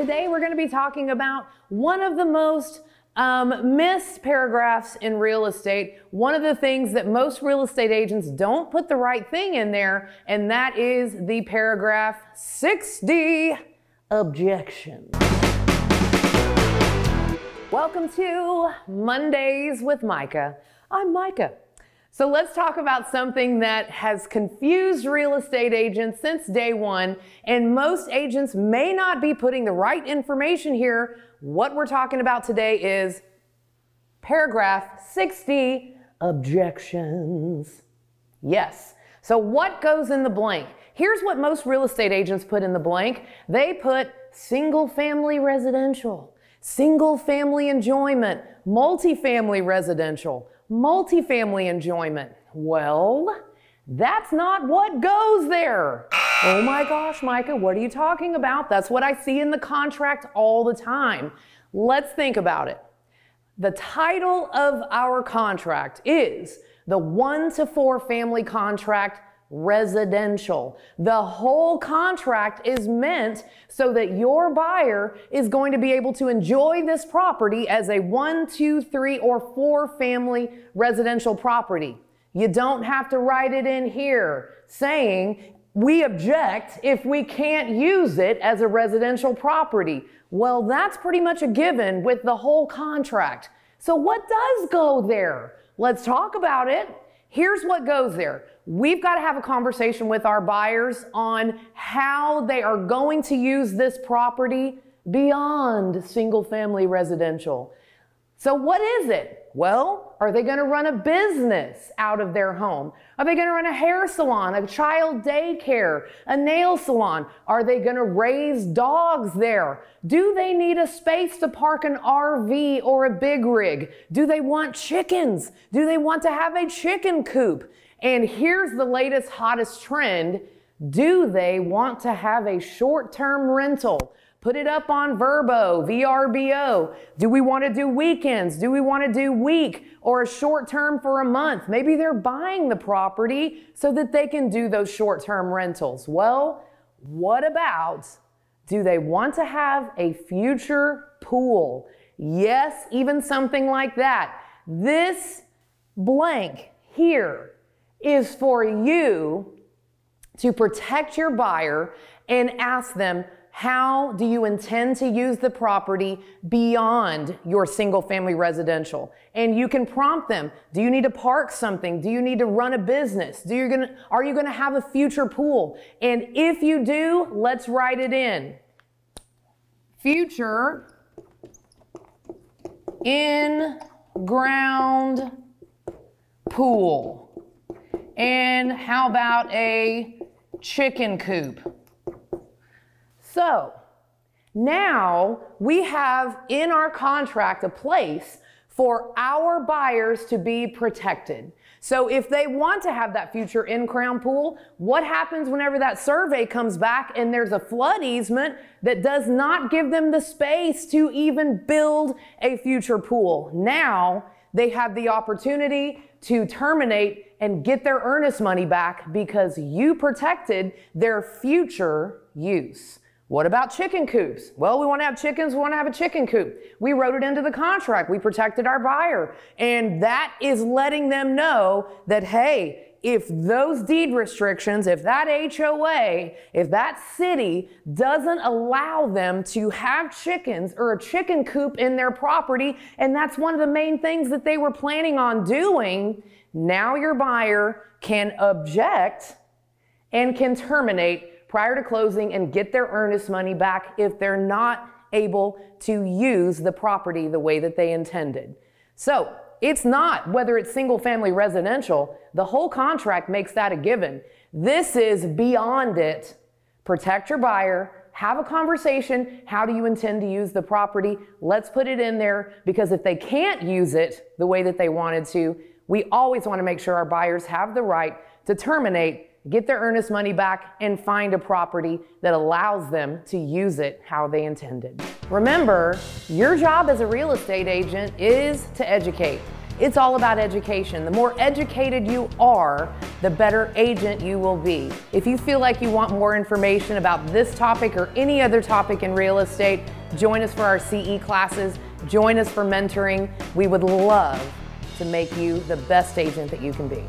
Today we're going to be talking about one of the most um, missed paragraphs in real estate. One of the things that most real estate agents don't put the right thing in there, and that is the paragraph 6D objection. Welcome to Mondays with Myka. I'm Myka. So let's talk about something that has confused real estate agents since day one, and most agents may not be putting the right information here. What we're talking about today is paragraph 6D objections. Yes. So what goes in the blank? Here's what most real estate agents put in the blank. They put single family residential, single family enjoyment, multifamily residential, multifamily enjoyment. Well, that's not what goes there. Oh my gosh, Myka, what are you talking about? That's what I see in the contract all the time. Let's think about it. The title of our contract is the one to four family contract residential. The whole contract is meant so that your buyer is going to be able to enjoy this property as a one, two, three, or four family residential property. You don't have to write it in here saying we object if we can't use it as a residential property. Well, that's pretty much a given with the whole contract. So what does go there? Let's talk about it. Here's what goes there. We've got to have a conversation with our buyers on how they are going to use this property beyond single family residential. So what is it? Well, are they going to run a business out of their home? Are they going to run a hair salon, a child daycare, a nail salon? Are they going to raise dogs there? Do they need a space to park an RV or a big rig? Do they want chickens? Do they want to have a chicken coop? And here's the latest, hottest trend. Do they want to have a short term rental? Put it up on Verbo, VRBO. Do we want to do weekends? Do we want to do week or a short term for a month? Maybe they're buying the property so that they can do those short term rentals. Well, what about do they want to have a future pool? Yes, even something like that. This blank here is for you to protect your buyer and ask them, how do you intend to use the property beyond your single family residential? And you can prompt them. Do you need to park something? Do you need to run a business? Do you gonna, are you going to have a future pool? And if you do, let's write it in. Future in ground pool. And how about a chicken coop? So now we have in our contract a place for our buyers to be protected. So if they want to have that future in-crown pool, what happens whenever that survey comes back and there's a flood easement that does not give them the space to even build a future pool? Now they have the opportunity to terminate and get their earnest money back because you protected their future use. What about chicken coops? Well, we want to have chickens, we want to have a chicken coop. We wrote it into the contract. We protected our buyer. And that is letting them know that, hey, if those deed restrictions, if that HOA, if that city doesn't allow them to have chickens or a chicken coop in their property, and that's one of the main things that they were planning on doing, now your buyer can object and can terminate prior to closing and get their earnest money back if they're not able to use the property the way that they intended. So it's not whether it's single family residential, the whole contract makes that a given. This is beyond it. Protect your buyer, have a conversation. How do you intend to use the property? Let's put it in there because if they can't use it the way that they wanted to, we always want to make sure our buyers have the right to terminate get their earnest money back, and find a property that allows them to use it how they intended. Remember, your job as a real estate agent is to educate. It's all about education. The more educated you are, the better agent you will be. If you feel like you want more information about this topic or any other topic in real estate, join us for our CE classes, join us for mentoring. We would love to make you the best agent that you can be.